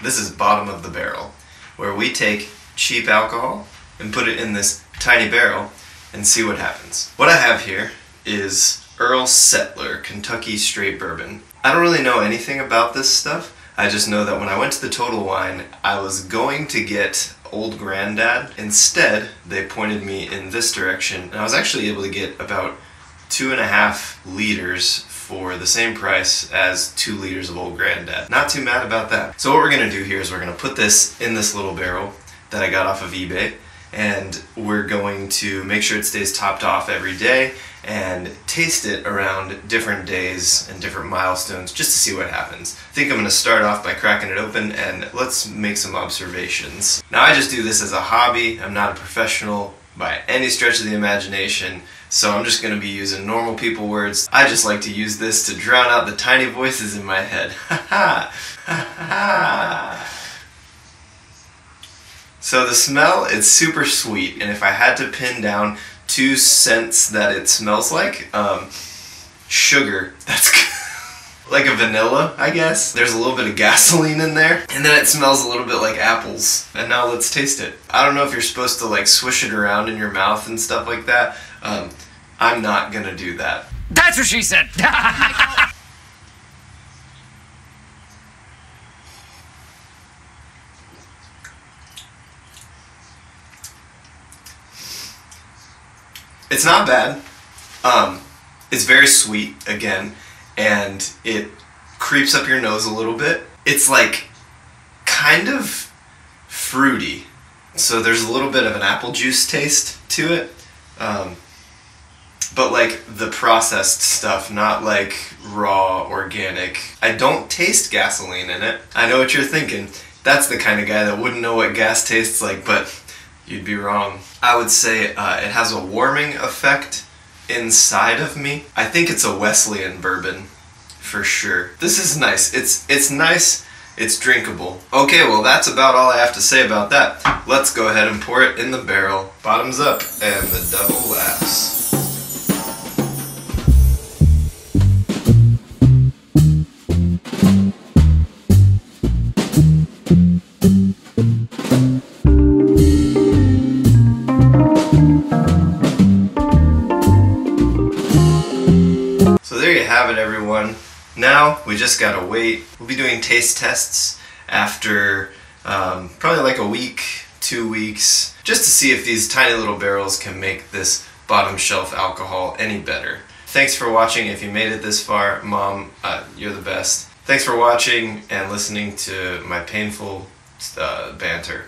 This is bottom of the barrel, where we take cheap alcohol and put it in this tiny barrel and see what happens. What I have here is Earl Settler Kentucky Straight Bourbon. I don't really know anything about this stuff. I just know that when I went to the Total Wine, I was going to get Old Grandad. Instead, they pointed me in this direction, and I was actually able to get about two and a half liters for the same price as two liters of Old Grandad. Not too mad about that. So what we're gonna do here is we're gonna put this in this little barrel that I got off of eBay, and we're going to make sure it stays topped off every day and taste it around different days and different milestones just to see what happens. I think I'm going to start off by cracking it open and let's make some observations. Now I just do this as a hobby, I'm not a professional by any stretch of the imagination, so I'm just going to be using normal people words. I just like to use this to drown out the tiny voices in my head. So the smell, it's super sweet, and if I had to pin down two scents that it smells like, um, sugar, that's like a vanilla, I guess. There's a little bit of gasoline in there, and then it smells a little bit like apples. And now let's taste it. I don't know if you're supposed to like swish it around in your mouth and stuff like that. Um, I'm not gonna do that. That's what she said. It's not bad. Um, it's very sweet again, and it creeps up your nose a little bit. It's like kind of fruity, so there's a little bit of an apple juice taste to it. Um, but like the processed stuff, not like raw organic. I don't taste gasoline in it. I know what you're thinking. That's the kind of guy that wouldn't know what gas tastes like, but You'd be wrong. I would say uh, it has a warming effect inside of me. I think it's a Wesleyan bourbon for sure. This is nice. It's it's nice. It's drinkable. Okay, well that's about all I have to say about that. Let's go ahead and pour it in the barrel. Bottoms up and the devil laughs. So there you have it, everyone. Now we just gotta wait. We'll be doing taste tests after um, probably like a week, two weeks, just to see if these tiny little barrels can make this bottom shelf alcohol any better. Thanks for watching. If you made it this far, Mom, uh, you're the best. Thanks for watching and listening to my painful uh, banter.